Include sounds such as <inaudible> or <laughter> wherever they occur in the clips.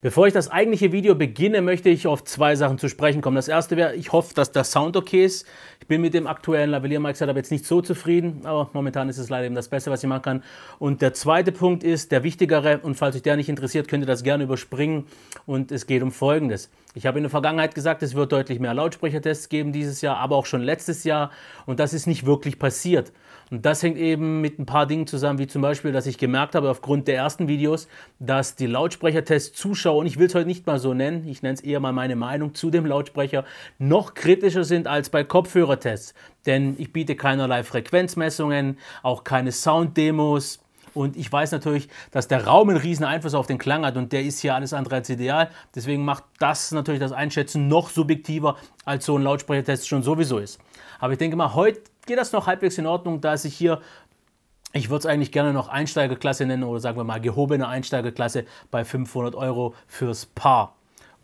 Bevor ich das eigentliche Video beginne, möchte ich auf zwei Sachen zu sprechen kommen. Das erste wäre, ich hoffe, dass der Sound okay ist. Ich bin mit dem aktuellen Lavalier Mic Setup jetzt nicht so zufrieden, aber momentan ist es leider eben das Beste, was ich machen kann. Und der zweite Punkt ist, der wichtigere, und falls euch der nicht interessiert, könnt ihr das gerne überspringen. Und es geht um Folgendes. Ich habe in der Vergangenheit gesagt, es wird deutlich mehr Lautsprechertests geben dieses Jahr, aber auch schon letztes Jahr. Und das ist nicht wirklich passiert. Und das hängt eben mit ein paar Dingen zusammen, wie zum Beispiel, dass ich gemerkt habe aufgrund der ersten Videos, dass die Lautsprechertest-Zuschauer, und ich will es heute nicht mal so nennen, ich nenne es eher mal meine Meinung zu dem Lautsprecher, noch kritischer sind als bei Kopfhörertests. Denn ich biete keinerlei Frequenzmessungen, auch keine Sounddemos. Und ich weiß natürlich, dass der Raum einen riesen Einfluss auf den Klang hat und der ist hier alles andere als ideal. Deswegen macht das natürlich das Einschätzen noch subjektiver, als so ein Lautsprechertest schon sowieso ist. Aber ich denke mal, heute geht das noch halbwegs in Ordnung, da ich hier ich würde es eigentlich gerne noch Einsteigerklasse nennen oder sagen wir mal gehobene Einsteigerklasse bei 500 Euro fürs Paar.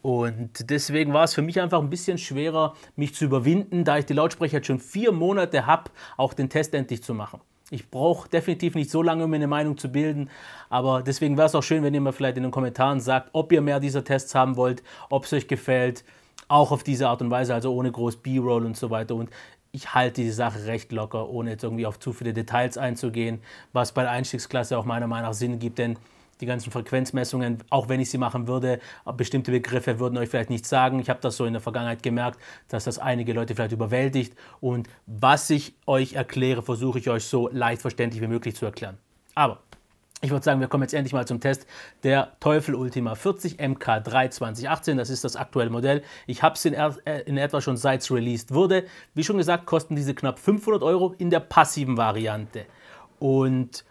Und deswegen war es für mich einfach ein bisschen schwerer, mich zu überwinden, da ich die Lautsprecher jetzt schon vier Monate habe, auch den Test endlich zu machen. Ich brauche definitiv nicht so lange, um mir eine Meinung zu bilden, aber deswegen wäre es auch schön, wenn ihr mir vielleicht in den Kommentaren sagt, ob ihr mehr dieser Tests haben wollt, ob es euch gefällt, auch auf diese Art und Weise, also ohne groß B-Roll und so weiter. Und ich halte die Sache recht locker, ohne jetzt irgendwie auf zu viele Details einzugehen, was bei der Einstiegsklasse auch meiner Meinung nach Sinn gibt, denn die ganzen Frequenzmessungen, auch wenn ich sie machen würde, bestimmte Begriffe würden euch vielleicht nicht sagen. Ich habe das so in der Vergangenheit gemerkt, dass das einige Leute vielleicht überwältigt. Und was ich euch erkläre, versuche ich euch so leicht verständlich wie möglich zu erklären. Aber ich würde sagen, wir kommen jetzt endlich mal zum Test der Teufel Ultima 40 MK3 2018. Das ist das aktuelle Modell. Ich habe es in, äh, in, etwa schon seit es released wurde. Wie schon gesagt, kosten diese knapp 500 Euro in der passiven Variante. Und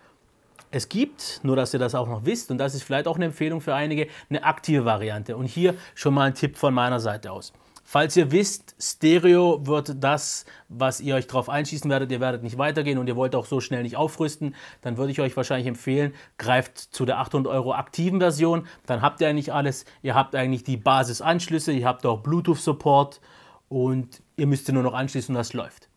es gibt, nur dass ihr das auch noch wisst, und das ist vielleicht auch eine Empfehlung für einige, eine aktive Variante. Und hier schon mal ein Tipp von meiner Seite aus. Falls ihr wisst, Stereo wird das, was ihr euch drauf einschießen werdet, ihr werdet nicht weitergehen und ihr wollt auch so schnell nicht aufrüsten, dann würde ich euch wahrscheinlich empfehlen, greift zu der 800 Euro aktiven Version. Dann habt ihr eigentlich alles. Ihr habt eigentlich die Basisanschlüsse, ihr habt auch Bluetooth-Support und ihr müsst nur noch anschließen und das läuft.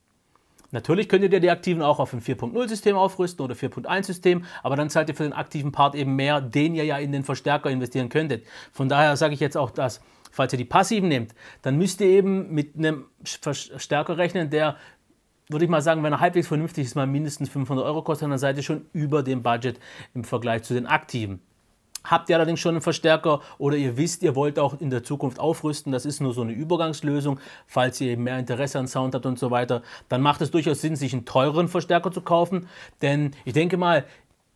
Natürlich könnt ihr die aktiven auch auf ein 4.0-System aufrüsten oder 4.1-System, aber dann zahlt ihr für den aktiven Part eben mehr, den ihr ja in den Verstärker investieren könntet. Von daher sage ich jetzt auch das, falls ihr die passiven nehmt, dann müsst ihr eben mit einem Verstärker rechnen, der, würde ich mal sagen, wenn er halbwegs vernünftig ist, mal mindestens 500 Euro kostet, dann seid ihr schon über dem Budget im Vergleich zu den aktiven. Habt ihr allerdings schon einen Verstärker oder ihr wisst, ihr wollt auch in der Zukunft aufrüsten, das ist nur so eine Übergangslösung, falls ihr eben mehr Interesse an Sound habt und so weiter, dann macht es durchaus Sinn, sich einen teureren Verstärker zu kaufen. Denn ich denke mal,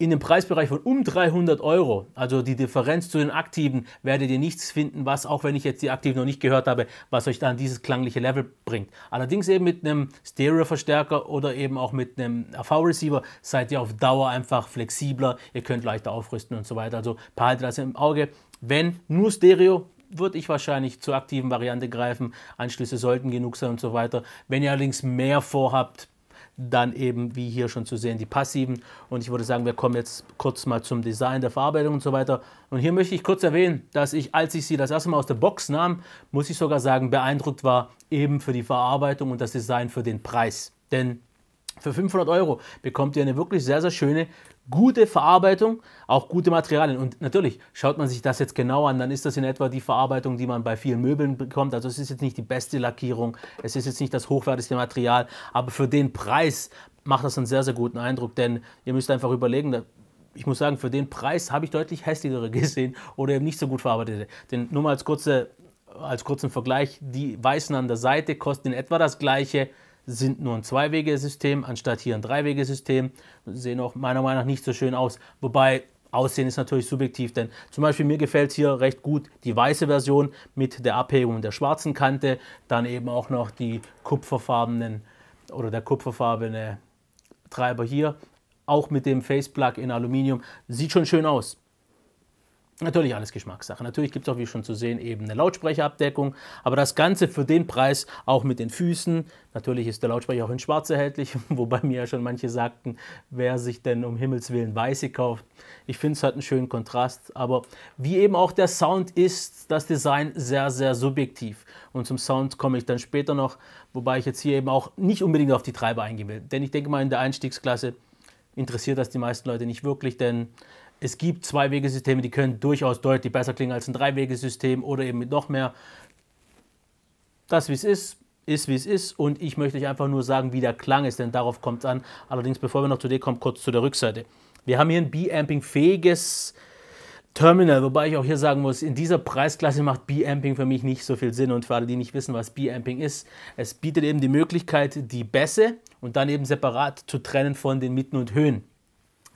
in dem Preisbereich von um 300 Euro, also die Differenz zu den Aktiven, werdet ihr nichts finden, was, auch wenn ich jetzt die Aktiven noch nicht gehört habe, was euch dann dieses klangliche Level bringt. Allerdings eben mit einem Stereo-Verstärker oder eben auch mit einem AV-Receiver seid ihr auf Dauer einfach flexibler, ihr könnt leichter aufrüsten und so weiter. Also behaltet das im Auge. Wenn nur Stereo, würde ich wahrscheinlich zur aktiven Variante greifen. Anschlüsse sollten genug sein und so weiter. Wenn ihr allerdings mehr vorhabt, dann eben, wie hier schon zu sehen, die passiven. Und ich würde sagen, wir kommen jetzt kurz mal zum Design der Verarbeitung und so weiter. Und hier möchte ich kurz erwähnen, dass ich, als ich sie das erste Mal aus der Box nahm, muss ich sogar sagen, beeindruckt war eben für die Verarbeitung und das Design für den Preis. Denn für 500 Euro bekommt ihr eine wirklich sehr, sehr schöne, gute Verarbeitung, auch gute Materialien. Und natürlich, schaut man sich das jetzt genau an, dann ist das in etwa die Verarbeitung, die man bei vielen Möbeln bekommt. Also es ist jetzt nicht die beste Lackierung, es ist jetzt nicht das hochwertigste Material, aber für den Preis macht das einen sehr, sehr guten Eindruck, denn ihr müsst einfach überlegen, ich muss sagen, für den Preis habe ich deutlich hässlichere <laughs> gesehen oder eben nicht so gut verarbeitete. Denn nur mal als, kurze, als kurzen Vergleich, die weißen an der Seite kosten in etwa das gleiche, sind nur ein Zwei-Wege-System anstatt hier ein Drei-Wege-System. Sehen auch meiner Meinung nach nicht so schön aus. Wobei Aussehen ist natürlich subjektiv, denn zum Beispiel mir gefällt hier recht gut die weiße Version mit der Abhebung der schwarzen Kante, dann eben auch noch die kupferfarbenen oder der kupferfarbene Treiber hier, auch mit dem Faceplug in Aluminium, sieht schon schön aus. Natürlich alles Geschmackssache. Natürlich gibt es auch, wie schon zu sehen, eben eine Lautsprecherabdeckung. Aber das Ganze für den Preis auch mit den Füßen. Natürlich ist der Lautsprecher auch in schwarz erhältlich, <laughs> wobei mir ja schon manche sagten, wer sich denn um Himmels Willen weiße kauft. Ich finde, es hat einen schönen Kontrast. Aber wie eben auch der Sound ist das Design sehr, sehr subjektiv. Und zum Sound komme ich dann später noch, wobei ich jetzt hier eben auch nicht unbedingt auf die Treiber eingehen will. Denn ich denke mal, in der Einstiegsklasse interessiert das die meisten Leute nicht wirklich, denn Es gibt Zwei-Wege-Systeme, die können durchaus deutlich besser klingen als ein Drei-Wege-System oder eben mit noch mehr. Das, wie es ist, ist, wie es ist. Und ich möchte euch einfach nur sagen, wie der Klang ist, denn darauf kommt es an. Allerdings, bevor wir noch zu dir kommen, kurz zu der Rückseite. Wir haben hier ein B-Amping-fähiges Terminal, wobei ich auch hier sagen muss, in dieser Preisklasse macht B-Amping für mich nicht so viel Sinn. Und für alle, die nicht wissen, was B-Amping ist, es bietet eben die Möglichkeit, die Bässe und dann eben separat zu trennen von den Mitten und Höhen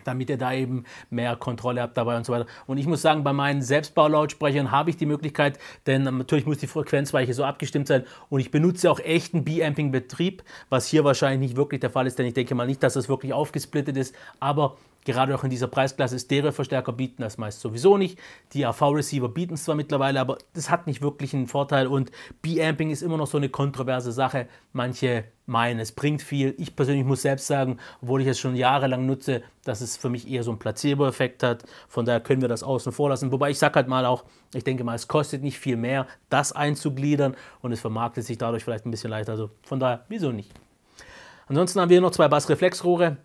damit ihr da eben mehr Kontrolle habt dabei und so weiter. Und ich muss sagen, bei meinen Selbstbaulautsprechern habe ich die Möglichkeit, denn natürlich muss die Frequenzweiche so abgestimmt sein und ich benutze auch echten B-Amping-Betrieb, was hier wahrscheinlich nicht wirklich der Fall ist, denn ich denke mal nicht, dass das wirklich aufgesplittet ist, aber Gerade auch in dieser Preisklasse Stereoverstärker bieten das meist sowieso nicht. Die AV-Receiver bieten es zwar mittlerweile, aber das hat nicht wirklich einen Vorteil und B-Amping ist immer noch so eine kontroverse Sache. Manche meinen, es bringt viel. Ich persönlich muss selbst sagen, obwohl ich es schon jahrelang nutze, dass es für mich eher so einen Placebo-Effekt hat. Von daher können wir das außen vor lassen. Wobei ich sage halt mal auch, ich denke mal, es kostet nicht viel mehr, das einzugliedern und es vermarktet sich dadurch vielleicht ein bisschen leichter. Also von daher, wieso nicht? Ansonsten haben wir noch zwei Bassreflexrohre.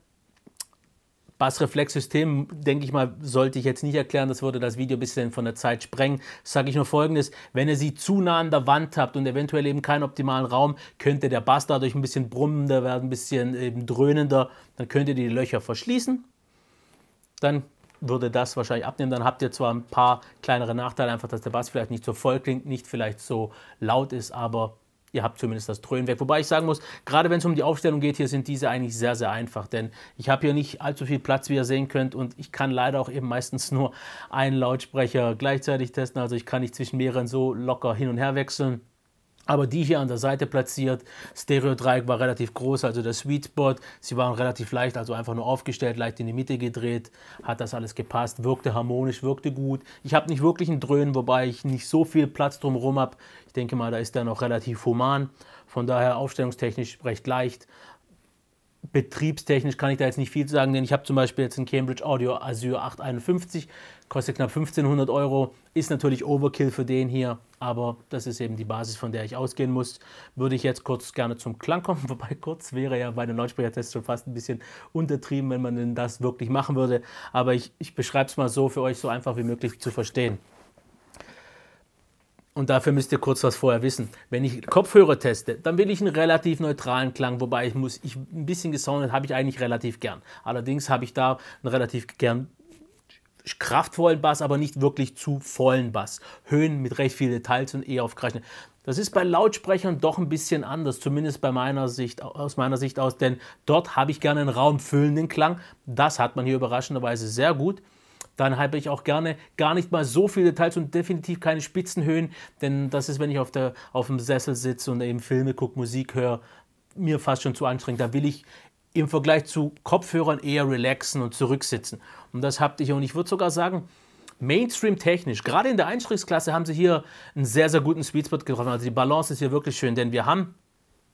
Bassreflexsystem, denke ich mal, sollte ich jetzt nicht erklären, das würde das Video ein bisschen von der Zeit sprengen. Sage ich nur folgendes, wenn ihr sie zu nah an der Wand habt und eventuell eben keinen optimalen Raum, könnte der Bass dadurch ein bisschen brummender werden, ein bisschen eben dröhnender, dann könnt ihr die Löcher verschließen. Dann würde das wahrscheinlich abnehmen. Dann habt ihr zwar ein paar kleinere Nachteile, einfach, dass der Bass vielleicht nicht so voll klingt, nicht vielleicht so laut ist, aber ihr habt zumindest das Dröhnen weg. Wobei ich sagen muss, gerade wenn es um die Aufstellung geht, hier sind diese eigentlich sehr, sehr einfach, denn ich habe hier nicht allzu viel Platz, wie ihr sehen könnt und ich kann leider auch eben meistens nur einen Lautsprecher gleichzeitig testen, also ich kann nicht zwischen mehreren so locker hin und her wechseln. Aber die hier an der Seite platziert, Stereo-Dreieck war relativ groß, also der Sweet Spot. Sie waren relativ leicht, also einfach nur aufgestellt, leicht in die Mitte gedreht. Hat das alles gepasst, wirkte harmonisch, wirkte gut. Ich habe nicht wirklich einen Dröhnen, wobei ich nicht so viel Platz drumherum habe. Ich denke mal, da ist er noch relativ human. Von daher aufstellungstechnisch recht leicht. Betriebstechnisch kann ich da jetzt nicht viel sagen, denn ich habe zum Beispiel jetzt ein Cambridge Audio Azure 851, kostet knapp 1500 Euro, ist natürlich Overkill für den hier, aber das ist eben die Basis, von der ich ausgehen muss. Würde ich jetzt kurz gerne zum Klang kommen, <laughs> wobei kurz wäre ja bei den Lautsprechertests schon fast ein bisschen untertrieben, wenn man denn das wirklich machen würde, aber ich, ich beschreibe es mal so für euch so einfach wie möglich zu verstehen. Und dafür müsst ihr kurz was vorher wissen. Wenn ich Kopfhörer teste, dann will ich einen relativ neutralen Klang, wobei ich muss, ich ein bisschen gesoundet habe ich eigentlich relativ gern. Allerdings habe ich da einen relativ gern kraftvollen Bass, aber nicht wirklich zu vollen Bass. Höhen mit recht vielen Details und eher auf. Das ist bei Lautsprechern doch ein bisschen anders, zumindest bei meiner Sicht, aus meiner Sicht aus, denn dort habe ich gerne einen raumfüllenden Klang. Das hat man hier überraschenderweise sehr gut dann habe ich auch gerne gar nicht mal so viele Details und definitiv keine Spitzenhöhen, denn das ist, wenn ich auf, der, auf dem Sessel sitze und eben Filme gucke, Musik höre, mir fast schon zu anstrengend. Da will ich im Vergleich zu Kopfhörern eher relaxen und zurücksitzen. Und das habt ihr. Und ich würde sogar sagen, Mainstream-technisch, gerade in der Einstiegsklasse haben sie hier einen sehr, sehr guten Sweetspot getroffen. Also die Balance ist hier wirklich schön, denn wir haben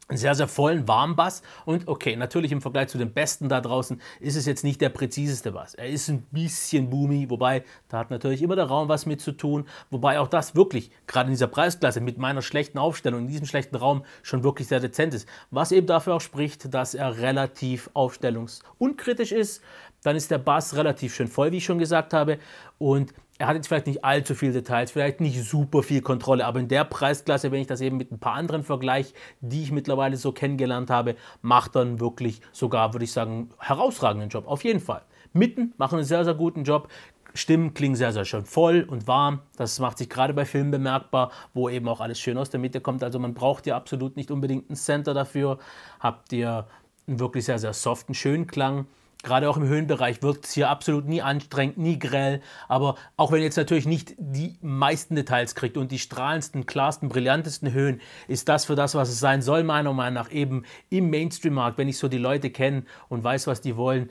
sehr, sehr vollen, warmen Bass. Und okay, natürlich im Vergleich zu den Besten da draußen ist es jetzt nicht der präziseste Bass. Er ist ein bisschen boomy, wobei da hat natürlich immer der Raum was mit zu tun. Wobei auch das wirklich, gerade in dieser Preisklasse mit meiner schlechten Aufstellung, in diesem schlechten Raum, schon wirklich sehr dezent ist. Was eben dafür auch spricht, dass er relativ aufstellungsunkritisch ist. Dann ist der Bass relativ schön voll, wie ich schon gesagt habe. Und er hat jetzt vielleicht nicht allzu viele Details, vielleicht nicht super viel Kontrolle, aber in der Preisklasse, wenn ich das eben mit ein paar anderen vergleiche, die ich mittlerweile so kennengelernt habe, macht dann wirklich sogar, würde ich sagen, herausragenden Job. Auf jeden Fall. Mitten machen einen sehr, sehr guten Job. Stimmen klingen sehr, sehr schön voll und warm. Das macht sich gerade bei Filmen bemerkbar, wo eben auch alles schön aus der Mitte kommt. Also man braucht ja absolut nicht unbedingt einen Center dafür. Habt ihr einen wirklich sehr, sehr soften, schönen Klang. Gerade auch im Höhenbereich wirkt es hier absolut nie anstrengend, nie grell. Aber auch wenn ihr jetzt natürlich nicht die meisten Details kriegt und die strahlendsten, klarsten, brillantesten Höhen, ist das für das, was es sein soll, meiner Meinung nach eben im Mainstream-Markt, wenn ich so die Leute kenne und weiß, was die wollen,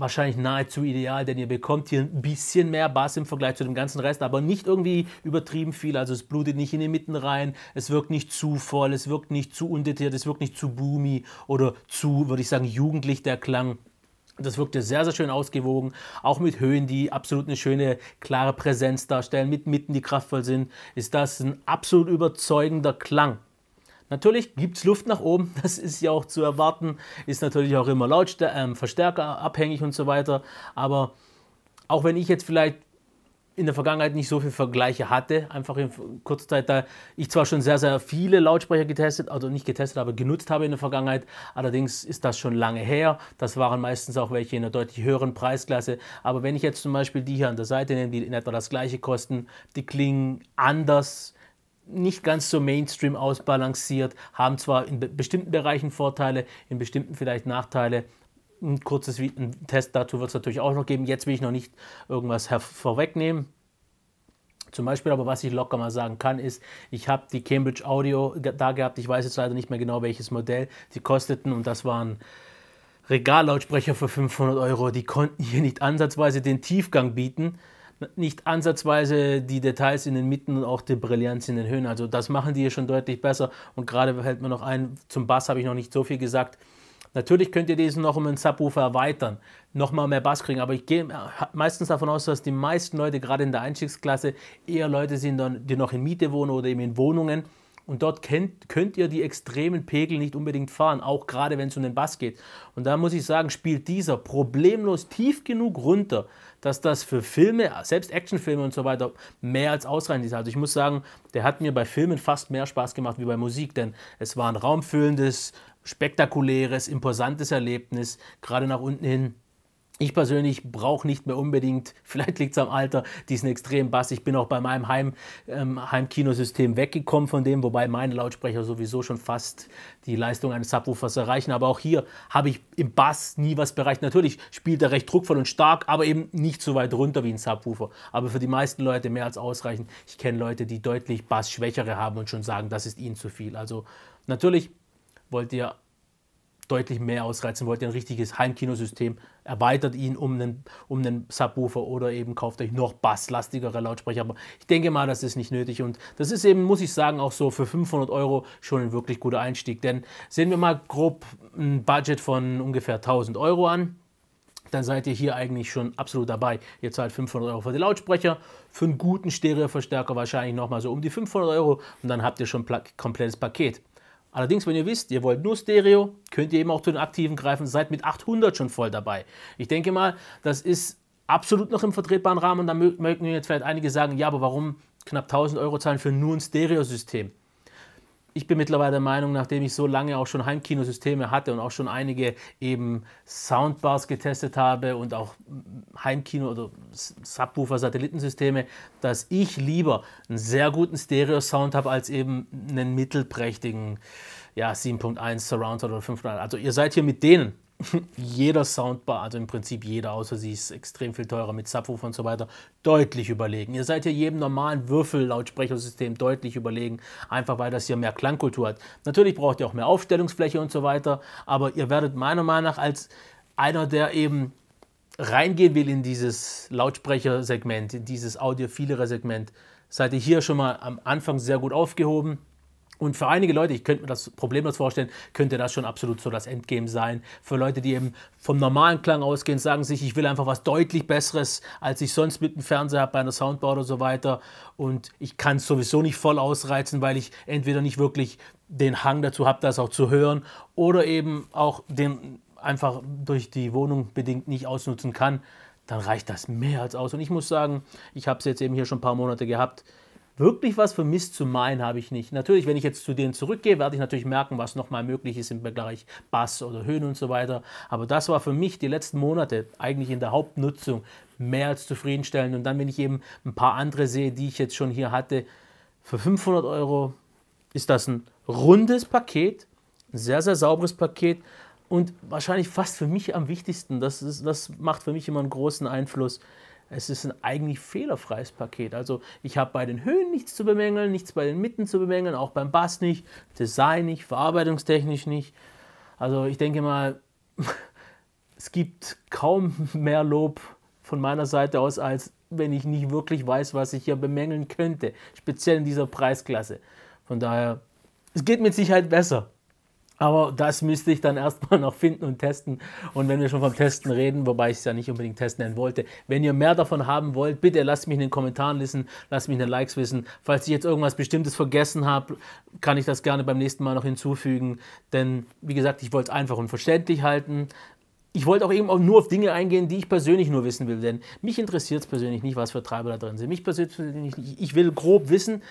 wahrscheinlich nahezu ideal, denn ihr bekommt hier ein bisschen mehr Bass im Vergleich zu dem ganzen Rest, aber nicht irgendwie übertrieben viel. Also es blutet nicht in die Mitten rein, es wirkt nicht zu voll, es wirkt nicht zu undetailliert, es wirkt nicht zu boomy oder zu, würde ich sagen, jugendlich der Klang. Das wirkte sehr, sehr schön ausgewogen, auch mit Höhen, die absolut eine schöne, klare Präsenz darstellen, mit Mitten, die kraftvoll sind, ist das ein absolut überzeugender Klang. Natürlich gibt es Luft nach oben, <laughs> das ist ja auch zu erwarten, ist natürlich auch immer Lautstärke, äh, Verstärker abhängig und so weiter, aber auch wenn ich jetzt vielleicht in der Vergangenheit nicht so viele Vergleiche hatte, einfach in kurzer Zeit, da ich zwar schon sehr, sehr viele Lautsprecher getestet, also nicht getestet, aber genutzt habe in der Vergangenheit, allerdings ist das schon lange her. Das waren meistens auch welche in einer deutlich höheren Preisklasse. Aber wenn ich jetzt zum Beispiel die hier an der Seite nehme, die in etwa das gleiche kosten, die klingen anders, nicht ganz so Mainstream ausbalanciert, haben zwar in bestimmten Bereichen Vorteile, in bestimmten vielleicht Nachteile, ein kurzes ein Test dazu wird es natürlich auch noch geben. Jetzt will ich noch nicht irgendwas vorwegnehmen. Zum Beispiel aber, was ich locker mal sagen kann, ist, ich habe die Cambridge Audio da gehabt. Ich weiß jetzt leider nicht mehr genau, welches Modell die kosteten. Und das waren Regallautsprecher für 500 Euro. Die konnten hier nicht ansatzweise den Tiefgang bieten. Nicht ansatzweise die Details in den Mitten und auch die Brillanz in den Höhen. Also das machen die hier schon deutlich besser. Und gerade fällt mir noch ein, zum Bass habe ich noch nicht so viel gesagt. Natürlich könnt ihr diesen noch um einen Subwoofer erweitern, nochmal mehr Bass kriegen, aber ich gehe meistens davon aus, dass die meisten Leute, gerade in der Einstiegsklasse, eher Leute sind, die noch in Miete wohnen oder eben in Wohnungen. Und dort könnt, könnt ihr die extremen Pegel nicht unbedingt fahren, auch gerade wenn es um den Bass geht. Und da muss ich sagen, spielt dieser problemlos tief genug runter, dass das für Filme, selbst Actionfilme und so weiter, mehr als ausreichend ist. Also ich muss sagen, der hat mir bei Filmen fast mehr Spaß gemacht wie bei Musik, denn es war ein raumfüllendes, spektakuläres, imposantes Erlebnis, gerade nach unten hin. Ich persönlich brauche nicht mehr unbedingt, <laughs> vielleicht liegt es am Alter, diesen extremen Bass. Ich bin auch bei meinem Heim, ähm, Heimkinosystem weggekommen von dem, wobei meine Lautsprecher sowieso schon fast die Leistung eines Subwoofers erreichen. Aber auch hier habe ich im Bass nie was bereicht. Natürlich spielt er recht druckvoll und stark, aber eben nicht so weit runter wie ein Subwoofer. Aber für die meisten Leute mehr als ausreichend. Ich kenne Leute, die deutlich Bassschwächere haben und schon sagen, das ist ihnen zu viel. Also natürlich wollt ihr deutlich mehr ausreizen, wollt ihr ein richtiges Heimkinosystem, erweitert ihn um einen, um einen Subwoofer oder eben kauft euch noch basslastigere Lautsprecher. Aber ich denke mal, das ist nicht nötig und das ist eben, muss ich sagen, auch so für 500 Euro schon ein wirklich guter Einstieg. Denn sehen wir mal grob ein Budget von ungefähr 1000 Euro an. Dann seid ihr hier eigentlich schon absolut dabei. Ihr zahlt 500 Euro für die Lautsprecher, für einen guten Stereoverstärker wahrscheinlich nochmal so um die 500 Euro und dann habt ihr schon ein komplettes Paket. Allerdings, wenn ihr wisst, ihr wollt nur Stereo, könnt ihr eben auch zu den aktiven greifen, seid mit 800 schon voll dabei. Ich denke mal, das ist absolut noch im vertretbaren Rahmen und da mögen jetzt vielleicht einige sagen, ja, aber warum knapp 1000 Euro zahlen für nur ein Stereosystem? Ich bin mittlerweile der Meinung, nachdem ich so lange auch schon Heimkinosysteme hatte und auch schon einige eben Soundbars getestet habe und auch Heimkino- oder Subwoofer-Satellitensysteme, dass ich lieber einen sehr guten Stereo-Sound habe als eben einen mittelprächtigen ja, 7.1 Surround oder 5.1. Also ihr seid hier mit denen jeder Soundbar, also im Prinzip jeder, außer sie ist extrem viel teurer mit Subwoofer und so weiter, deutlich überlegen. Ihr seid hier jedem normalen Würfel-Lautsprechersystem deutlich überlegen, einfach weil das hier mehr Klangkultur hat. Natürlich braucht ihr auch mehr Aufstellungsfläche und so weiter, aber ihr werdet meiner Meinung nach als einer, der eben reingehen will in dieses Lautsprechersegment, in dieses audiophilere Segment, seid ihr hier schon mal am Anfang sehr gut aufgehoben. Und für einige Leute, ich könnte mir das problemlos vorstellen, könnte das schon absolut so das Endgame sein. Für Leute, die eben vom normalen Klang ausgehen, sagen sich, ich will einfach was deutlich Besseres, als ich sonst mit dem Fernseher habe, bei einer Soundbar oder so weiter. Und ich kann es sowieso nicht voll ausreizen, weil ich entweder nicht wirklich den Hang dazu habe, das auch zu hören, oder eben auch den einfach durch die Wohnung bedingt nicht ausnutzen kann. Dann reicht das mehr als aus. Und ich muss sagen, ich habe es jetzt eben hier schon ein paar Monate gehabt wirklich was vermisst zu meinen habe ich nicht. Natürlich, wenn ich jetzt zu denen zurückgehe, werde ich natürlich merken, was nochmal möglich ist im Bereich Bass oder Höhen und so weiter. Aber das war für mich die letzten Monate eigentlich in der Hauptnutzung mehr als zufriedenstellend. Und dann, wenn ich eben ein paar andere sehe, die ich jetzt schon hier hatte, für 500 Euro ist das ein rundes Paket, ein sehr, sehr sauberes Paket und wahrscheinlich fast für mich am wichtigsten. Das, ist, das macht für mich immer einen großen Einfluss es ist ein eigentlich fehlerfreies Paket. Also ich habe bei den Höhen nichts zu bemängeln, nichts bei den Mitten zu bemängeln, auch beim Bass nicht, Design nicht, verarbeitungstechnisch nicht. Also ich denke mal, <laughs> es gibt kaum mehr Lob von meiner Seite aus, als wenn ich nicht wirklich weiß, was ich hier bemängeln könnte, speziell in dieser Preisklasse. Von daher, es geht mit Sicherheit besser. Aber das müsste ich dann erstmal <laughs> noch finden und testen. Und wenn wir schon vom Testen reden, wobei ich es ja nicht unbedingt testen nennen wollte, wenn ihr mehr davon haben wollt, bitte lasst mich in den Kommentaren wissen, lasst mich in den Likes wissen. Falls ich jetzt irgendwas Bestimmtes vergessen habe, kann ich das gerne beim nächsten Mal noch hinzufügen. Denn wie gesagt, ich wollte es einfach und verständlich halten. ich wollte auch eben auch nur auf Dinge eingehen, die ich persönlich nur wissen will, denn mich interessiert es persönlich nicht, was für Treiber da drin sind. Mich persönlich nicht. Ich will grob wissen,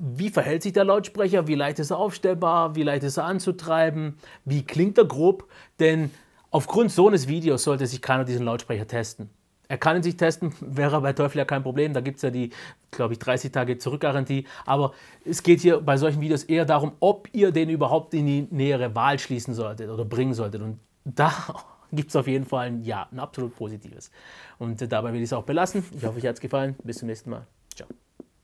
wie verhält sich der Lautsprecher, wie leicht ist er aufstellbar, wie leicht ist er anzutreiben, wie klingt er grob, denn aufgrund so eines Videos sollte sich keiner diesen Lautsprecher testen. Er kann ihn sich testen, wäre bei Teufel ja kein Problem. Da gibt es ja die, glaube ich, 30 Tage Zurückgarantie. Aber es geht hier bei solchen Videos eher darum, ob ihr den überhaupt in die nähere Wahl schließen solltet oder bringen solltet. Und da <laughs> gibt es auf jeden Fall ein Ja, ein absolut positives. Und dabei will ich es auch belassen. Ich hoffe, euch hat es gefallen. Bis zum nächsten Mal. Ciao.